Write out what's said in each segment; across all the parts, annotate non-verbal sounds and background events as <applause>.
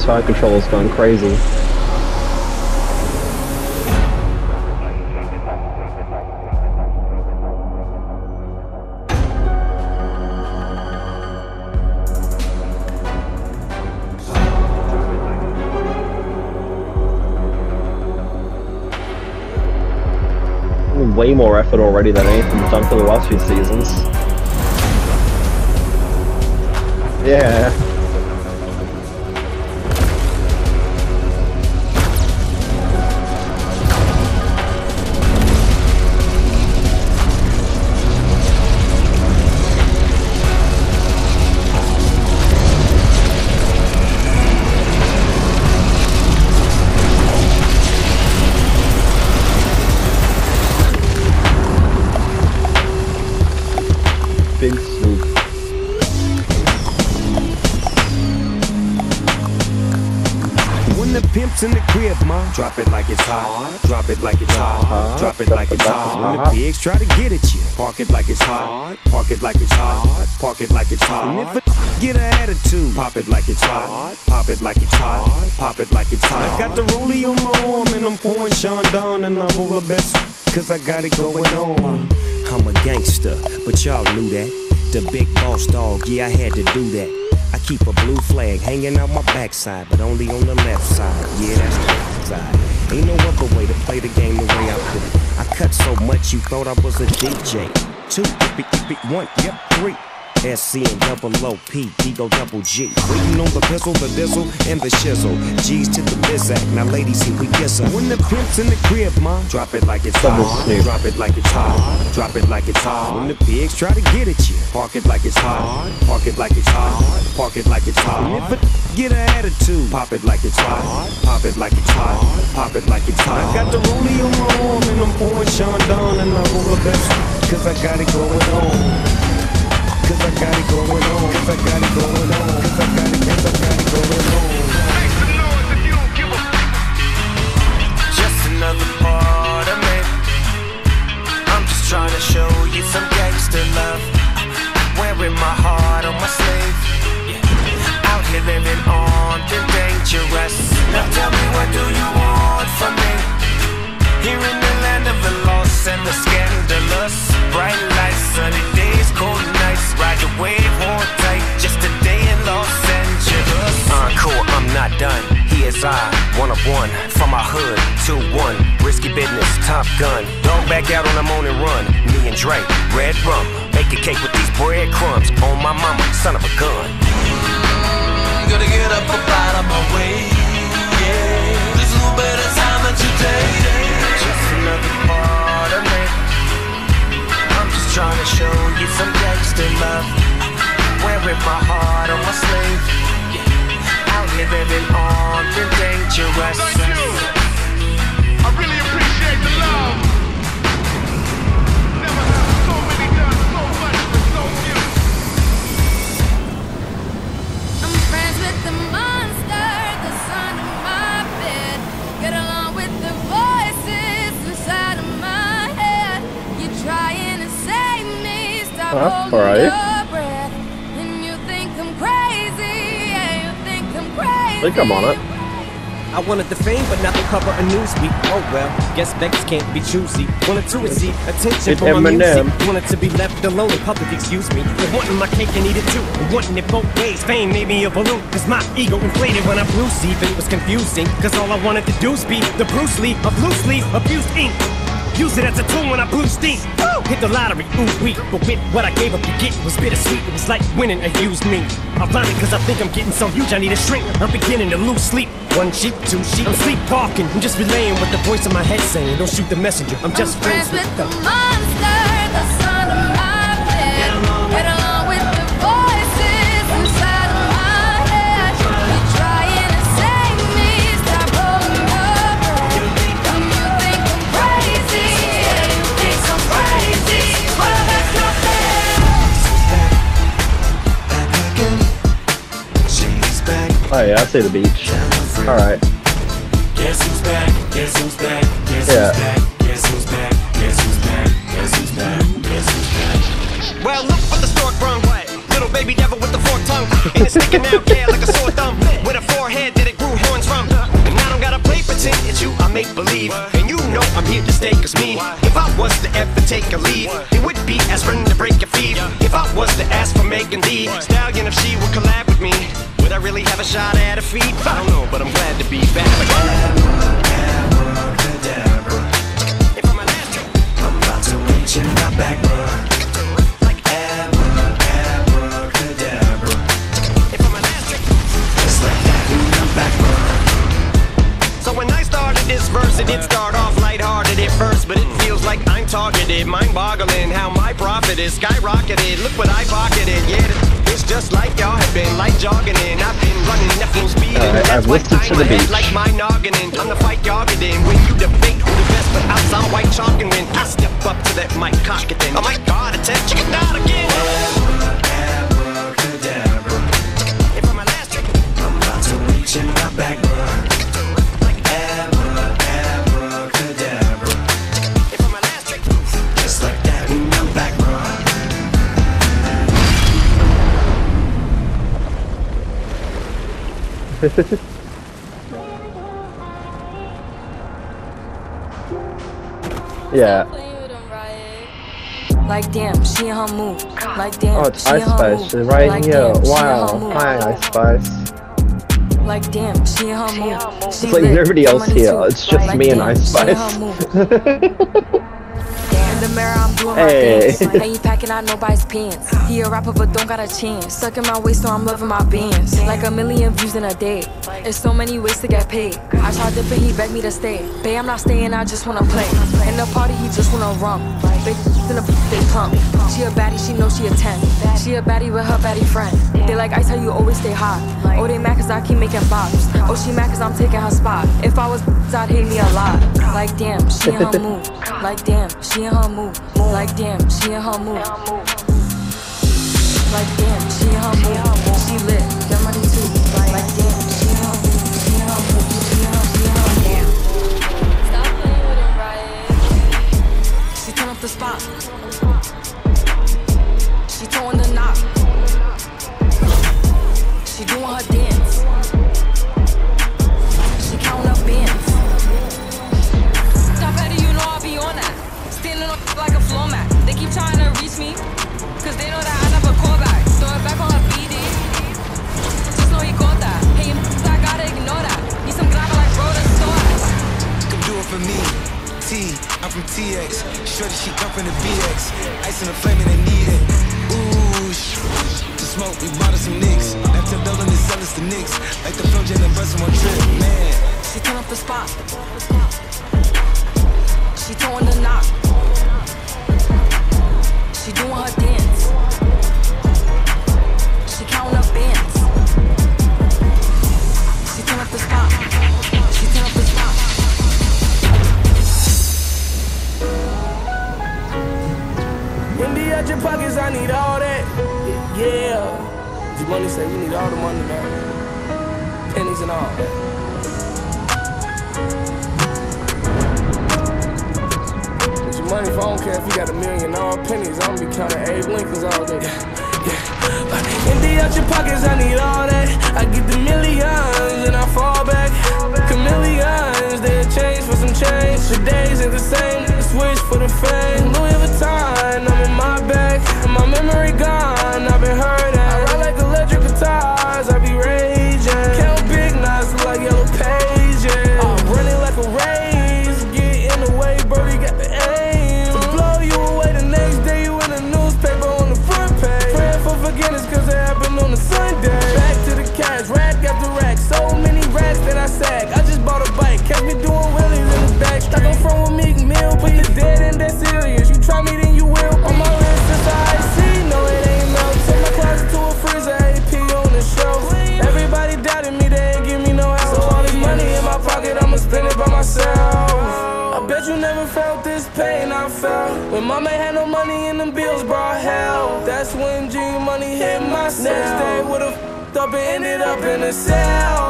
PS5 controller's gone crazy. Way more effort already than anything's done for the last few seasons. Yeah. Drop it like it's hot. Drop it like it's hot. Drop it like it's hot. When the pigs try to get at you, park it like it's hot. Park it like it's hot. Park it like it's hot. And if a get an attitude, pop it like it's hot. Pop it like it's hot. Pop it like it's hot. I got the rollie on my arm and I'm pouring Chandon and I'm all the best. Cause I got it going on. I'm a gangster, but y'all knew that. The big boss dog, yeah, I had to do that. I keep a blue flag hanging out my backside, but only on the left side. Yeah, that's side. Ain't no other way to play the game the way I do. I cut so much you thought I was a DJ. Two, yip, yip, one, yep, three. SC and double O P, D go double G. Waiting on the pistol, the dizzle, and the shizzle. G's to the bizac. Now, ladies, here we kiss her. When the pimp's in the crib, ma, drop it like it's hot. Drop it like it's hot. Drop it like it's hot. When the pigs try to get at you, park it like it's hot. Park it like it's hot. Park it like it's hot. And if it get an attitude, pop it like it's hot. Pop it like it's hot. Pop it like it's hot. I got the rollie on my arm and I'm pouring Chandon and I'm all the best. Cause I got it going on. One. From my hood, 2-1. Risky business, Top Gun. Dog back out on the morning run. Me and Drake red rum. Make a cake with these breadcrumbs. On my mama, son of a gun. Gotta get up up out of my way. Yeah. There's no better time than today. Just another part of me. I'm just trying to show you some gangster love. Wearing my heart on my sleeve. Out here living armed and dangerous. I really appreciate the love. Never have so many done so much for so few. I'm friends with the monster that's under my bed. Get along with the voices inside of my head. You're trying to save me, stop Well, that's holding think I'm on it. I wanted the fame, but not the cover of Newsweek. Oh well, guess beggars can't be choosy. Wanted to receive attention It's from my music. Wanted to be left alone in public, excuse me. But wanting my cake and eat it too. And wanting it both ways. Fame made me a balloon. Cause my ego inflated when I blew sleep and it was confusing. Cause all I wanted to do was be the Bruce Lee of loosely abused ink. Use it as a tool when I blew steam. Hit the lottery, ooh wee. But with what I gave up to get was bittersweet. It was like winning a used me. Ironic, cause I think I'm getting so huge I need a shrink. I'm beginning to lose sleep. One sheep, two sheep. I'm sleepwalking. I'm just relaying what the voice in my head saying. Don't shoot the messenger. I'm just I'm friends with the the. monster, Oh yeah, I see the beach. Alright. Guess who's back? Guess who's back? Guess Yeah. who's back? Guess who's back? Guess who's back? Guess who's back? Guess who's back? Well, look what the stork brung. Little baby devil with the forked tongue. And it's sticking out care like a sore thumb. With a forehead that it grew horns from. And I don't gotta play pretend it's you, I make believe. And you know I'm here to stay, cause me, if I was to ever take a lead, it would be as friend to break your feet. If I was to ask for Megan Thee Stallion, if she would collab really have a shot at her feet? I don't know, but I'm glad to be back. If I'm a I'm about to reach in my back, abracadabra. if I'm a like that, and I'm back. So when I started this verse, it did start off lighthearted at first, but it feels like I'm targeted, mind-boggling how my profit is skyrocketed. Look what I pocketed, yeah. It's just like y'all been like jogging in. I've been running at full speed, uh, and that's I've listened to the beach. like my noggin in. Fight y'all in. When you debate who the best, but outside white chalk and win. I step up to that mic, cock it then. Oh my God, chicken out again. If I'm a last trick, I'm about to reach in my back, <laughs> Yeah. Like damn, she in her mood. Like damn, Oh, it's she Ice Spice. She's right like here. Damn, she in her Wow. mood. Hi, Ice Spice. Like damn, she in her mood. She It's like nobody else here. It's just Like, me and Ice she in her Spice. <laughs> mood. In the mirror, I'm doing my Hey. dance. And he packing out nobody's pants. He a rapper, but don't got a chance. Stuck in my waist, so I'm loving my bands. Like a million views in a day. There's so many ways to get paid. I tried dipping, he begged me to stay. Babe, I'm not staying, I just wanna play. In the party, he just wanna rum. Big in the they pump. She a baddie, she know she a 10. She a baddie with her baddie friend. They like ice, how you always stay hot. Oh, they mad cause I keep making bops. Oh, she mad cause I'm taking her spot. If I was, I'd hate me a lot. Like damn, she in her mood. Like damn, she in her mood. Like damn, she in her mood. Like damn, in her mood. From Shorty, she come from the BX. Ice in the flame and they need it. Ooh, to smoke, we bought us some nicks. Tip dozen to sell us the nicks. Like the flow jet and bust one trip, man. She turn up the spot. She throwing the knock. She doing her dance. up and ended up in a cell.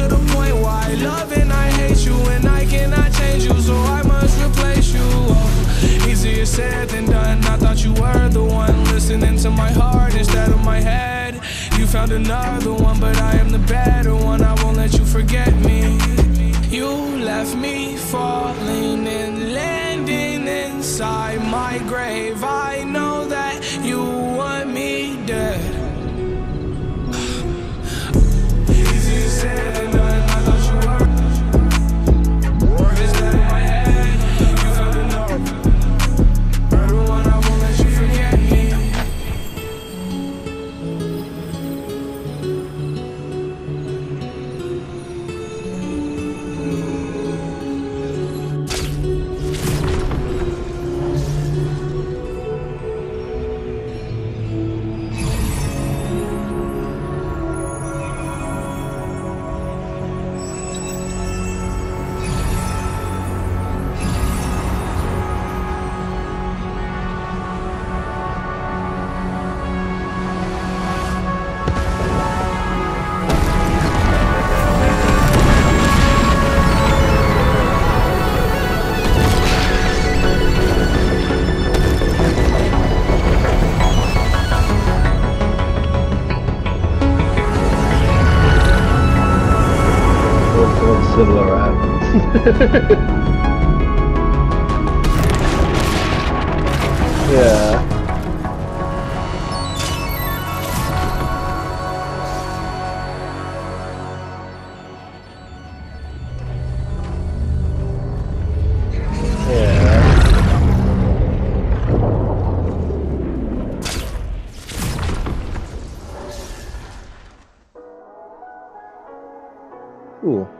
to the point why I love and I hate you and I cannot change you, so I must replace you. Oh, easier said than done. I thought you were the one listening to my heart instead of my head. You found another one, but I am the better one. I won't let you forget me. You left me falling similar app. <laughs> yeah. Ooh.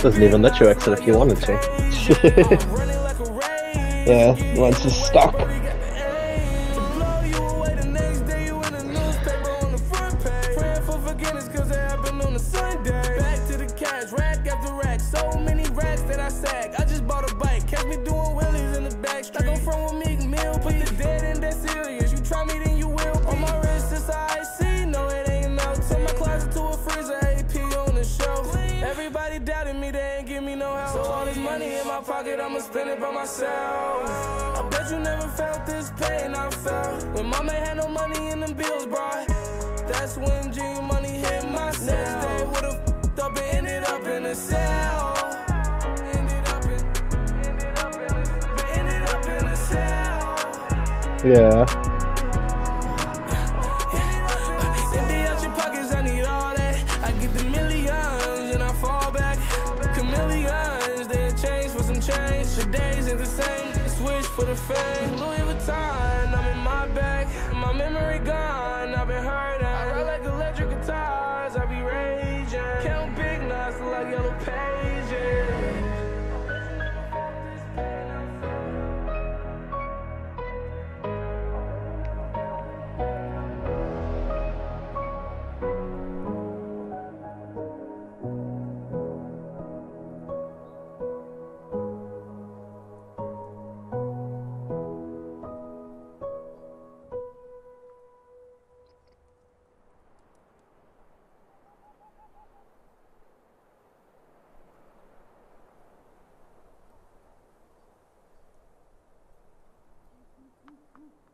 Doesn't even let you exit if you wanted to. <laughs> yeah, once it's stuck. money in my pocket, I'ma spend it by myself. I bet you never felt this pain I felt. When mama had no money in them bills, bro. That's when G money hit my cell. Next day would've f***ed up and ended up in a cell. Yeah. for the fame. Louis Vuitton, I'm in my bag. My memory